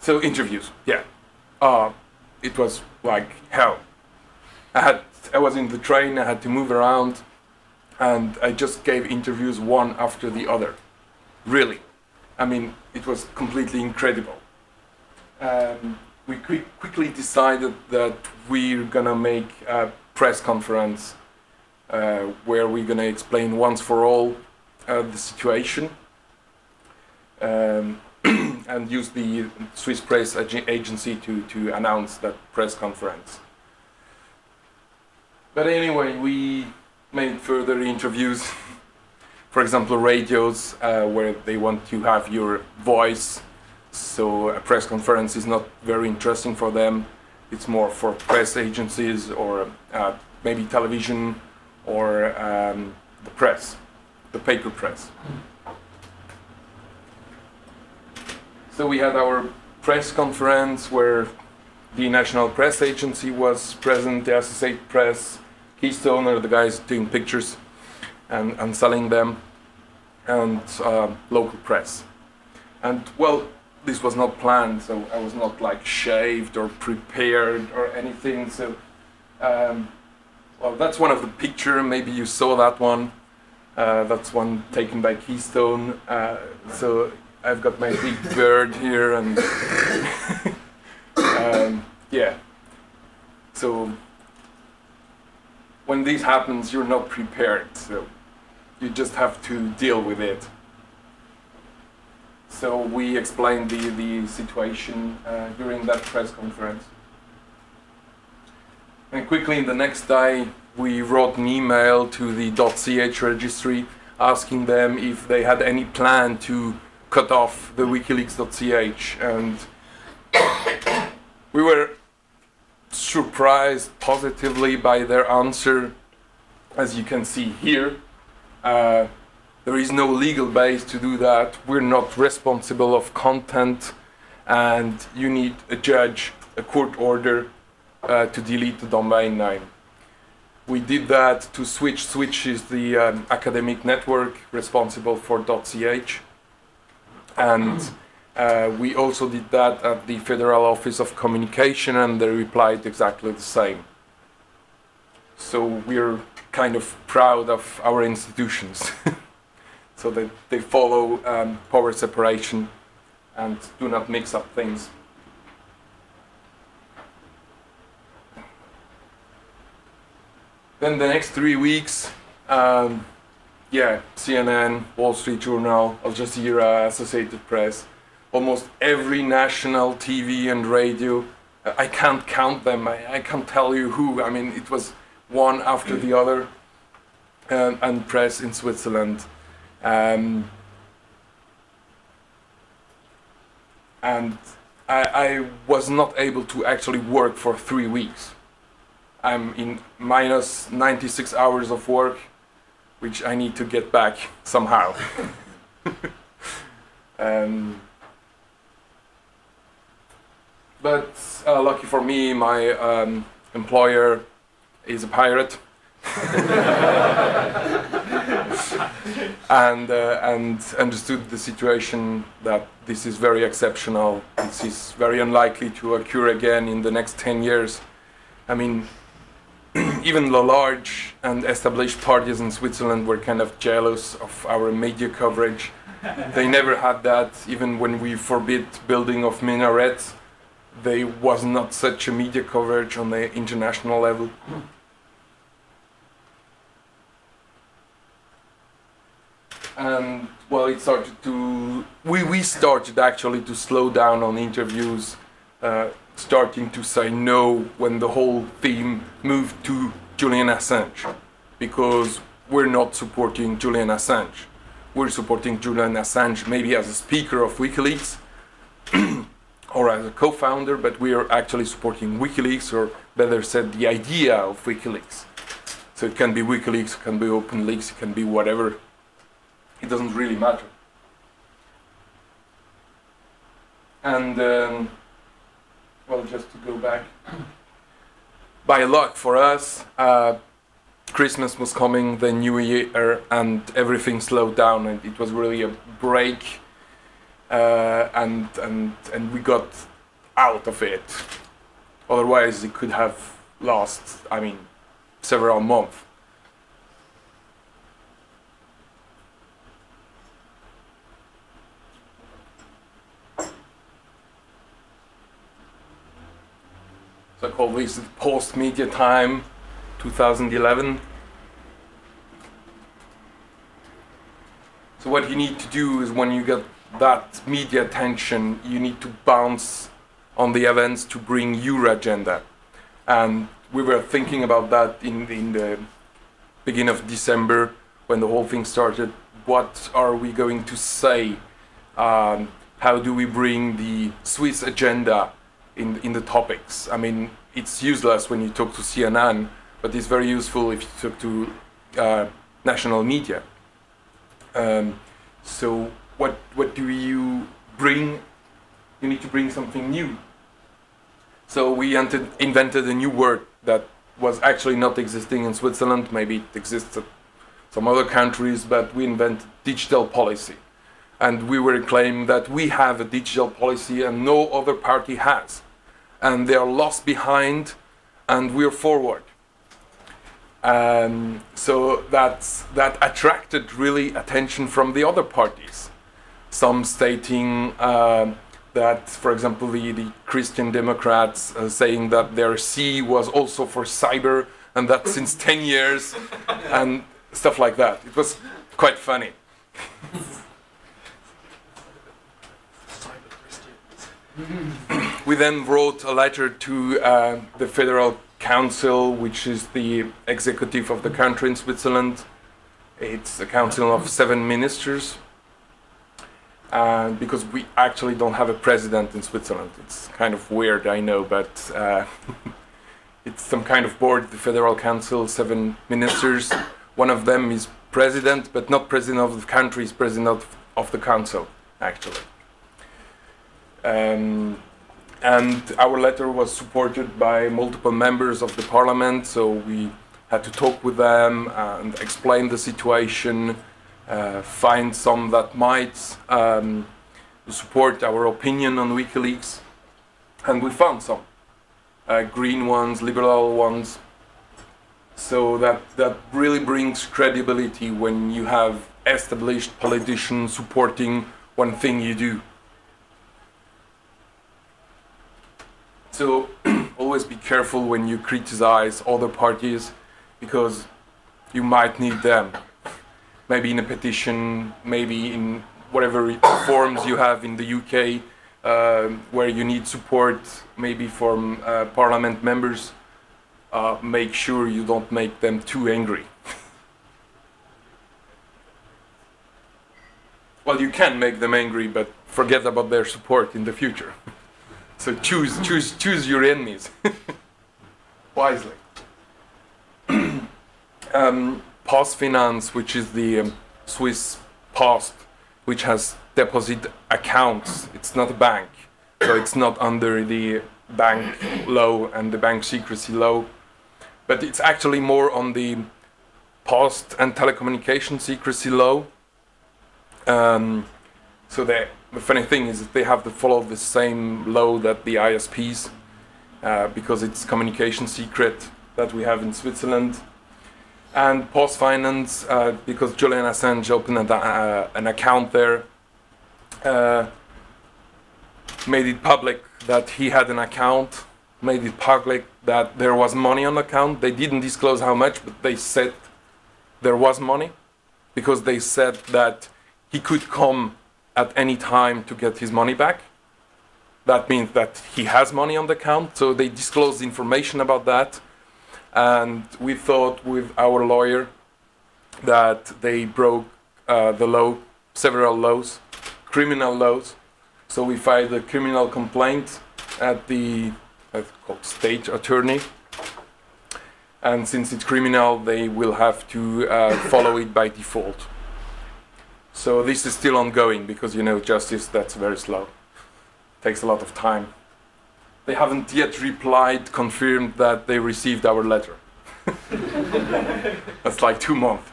So interviews, yeah. Uh, it was like hell. I had I was in the train. I had to move around, and I just gave interviews one after the other. Really, I mean, it was completely incredible. Um, we quick, quickly decided that we're gonna make a press conference uh, where we're gonna explain once for all uh, the situation um, and use the Swiss press ag- agency to, to announce that press conference. But anyway, we made further interviews. For example, radios uh, where they want to have your voice. So a press conference is not very interesting for them. It's more for press agencies or uh, maybe television or um, the press, the paper press. So we had our press conference where the National Press Agency was present, the Associated Press, Keystone the guys doing pictures and, and selling them, and uh, local press. And well, this was not planned, so I was not like shaved or prepared or anything. So, um, well, that's one of the picture. Maybe you saw that one. Uh, that's one taken by Keystone. Uh, so I've got my big bird here, and um, yeah. So when this happens, you're not prepared. So you just have to deal with it. So we explained the, the situation uh, during that press conference. And quickly, the next day, we wrote an email to the .ch registry asking them if they had any plan to cut off the wikileaks.ch and we were surprised positively by their answer. As you can see here uh, there is no legal base to do that. We're not responsible of content and you need a judge a court order uh, to delete the domain name. We did that to switch switch is the um, academic network responsible for ch and uh, we also did that at the Federal Office of Communication, and they replied exactly the same. So we're kind of proud of our institutions, so that they follow um, power separation and do not mix up things. Then the next three weeks, um, yeah, CNN, Wall Street Journal, Al Jazeera, Associated Press, almost every national TV and radio. uh, I can't count them. I, I can't tell you who. I mean, it was one after the other, um, and press in Switzerland. Um, and I, I was not able to actually work for three weeks. I'm in minus 96 hours of work which I need to get back somehow. um, but uh, lucky for me, my um, employer is a pirate. and uh, and understood the situation that this is very exceptional. This is very unlikely to occur again in the next 10 years. I mean, even the large and established parties in Switzerland were kind of jealous of our media coverage. they never had that, even when we forbid building of minarets. There was not such a media coverage on the international level. And well, it started to. We, we started actually to slow down on interviews. Uh, starting to say no when the whole theme moved to Julian Assange because we're not supporting Julian Assange. We're supporting Julian Assange maybe as a speaker of WikiLeaks or as a co founder, but we are actually supporting WikiLeaks, or better said, the idea of WikiLeaks. So it can be WikiLeaks, it can be OpenLeaks, it can be whatever. It doesn't really matter. And um, well, just to go back. By luck for us, uh, Christmas was coming, the new year, and everything slowed down, and it was really a break. Uh, and and and we got out of it. Otherwise, it could have lost. I mean, several months. So I call this post media time 2011. So what you need to do is when you get that media attention, you need to bounce on the events to bring your agenda. And we were thinking about that in the, in the beginning of December when the whole thing started. What are we going to say? Um, how do we bring the Swiss agenda in, in the topics? I mean, it's useless when you talk to CNN, but it's very useful if you talk to uh, national media. Um, so what what do you bring? You need to bring something new. So we entered, invented a new word that was actually not existing in Switzerland. Maybe it exists in some other countries, but we invented digital policy. And we were claiming that we have a digital policy and no other party has. And they are lost behind and we're forward. Um, so that's, that attracted really attention from the other parties. Some stating uh, that, for example, the, the Christian Democrats uh, saying that their C was also for cyber and that since 10 years and stuff like that. It was quite funny. we then wrote a letter to uh, the Federal Council, which is the executive of the country in Switzerland. It's a council of seven ministers. Uh, because we actually don't have a president in Switzerland. It's kind of weird, I know, but uh, it's some kind of board, the Federal Council, seven ministers. One of them is president, but not president of the country, is president of, of the council, actually. Um, and our letter was supported by multiple members of the parliament, so we had to talk with them and explain the situation, uh, find some that might um, support our opinion on WikiLeaks, and we found some uh, green ones, liberal ones. So that that really brings credibility when you have established politicians supporting one thing you do. So always be careful when you criticize other parties because you might need them. Maybe in a petition, maybe in whatever forms you have in the UK uh, where you need support, maybe from uh, parliament members. Uh, make sure you don't make them too angry. well, you can make them angry, but forget about their support in the future. So choose, choose, choose your enemies wisely. um, PostFinance, which is the um, Swiss Post, which has deposit accounts. It's not a bank, so it's not under the bank law and the bank secrecy law, but it's actually more on the post and telecommunication secrecy law. Um, so they the funny thing is that they have to follow the same law that the ISPs, uh, because it's communication secret that we have in Switzerland. And PostFinance, uh, because Julian Assange opened a, uh, an account there, uh, made it public that he had an account, made it public that there was money on the account. They didn't disclose how much, but they said there was money because they said that he could come at any time to get his money back. That means that he has money on the account, so they disclosed information about that. And we thought with our lawyer that they broke uh, the law, several laws, criminal laws. So we filed a criminal complaint at the state attorney. And since it's criminal, they will have to uh, follow it by default. So this is still ongoing because you know justice that's very slow. Takes a lot of time. They haven't yet replied, confirmed that they received our letter. that's like two months.